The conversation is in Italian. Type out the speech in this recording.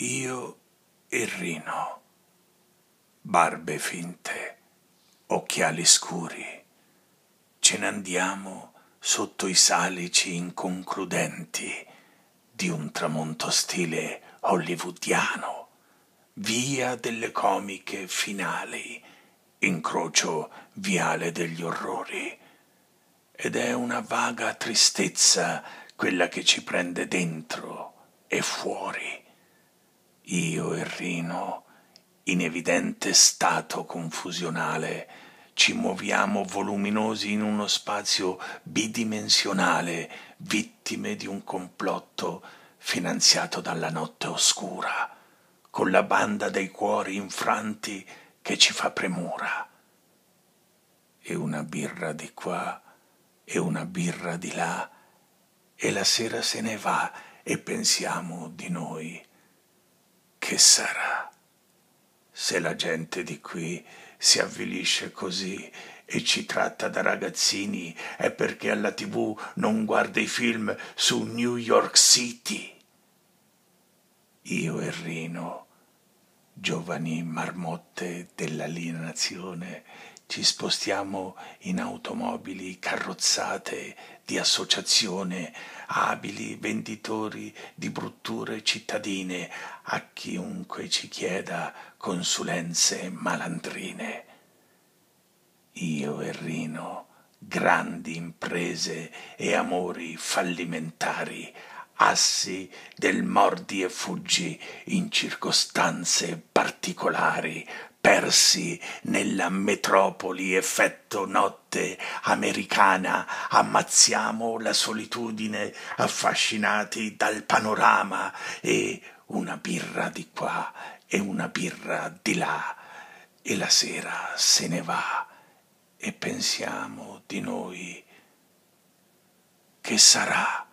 Io e Rino, barbe finte, occhiali scuri, ce ne andiamo sotto i salici inconcludenti di un tramonto stile hollywoodiano, via delle comiche finali, incrocio viale degli orrori. Ed è una vaga tristezza quella che ci prende dentro e fuori io e Rino, in evidente stato confusionale, ci muoviamo voluminosi in uno spazio bidimensionale, vittime di un complotto finanziato dalla notte oscura, con la banda dei cuori infranti che ci fa premura. E una birra di qua e una birra di là, e la sera se ne va e pensiamo di noi che sarà se la gente di qui si avvilisce così e ci tratta da ragazzini è perché alla tv non guarda i film su New York City? Io e Rino, giovani marmotte dell'alienazione, ci spostiamo in automobili carrozzate di associazione, abili venditori di brutture cittadine, a chiunque ci chieda consulenze malandrine. Io e Rino, grandi imprese e amori fallimentari, assi del mordi e fuggi in circostanze particolari, persi nella metropoli effetto notte americana, ammazziamo la solitudine affascinati dal panorama e una birra di qua e una birra di là. E la sera se ne va e pensiamo di noi che sarà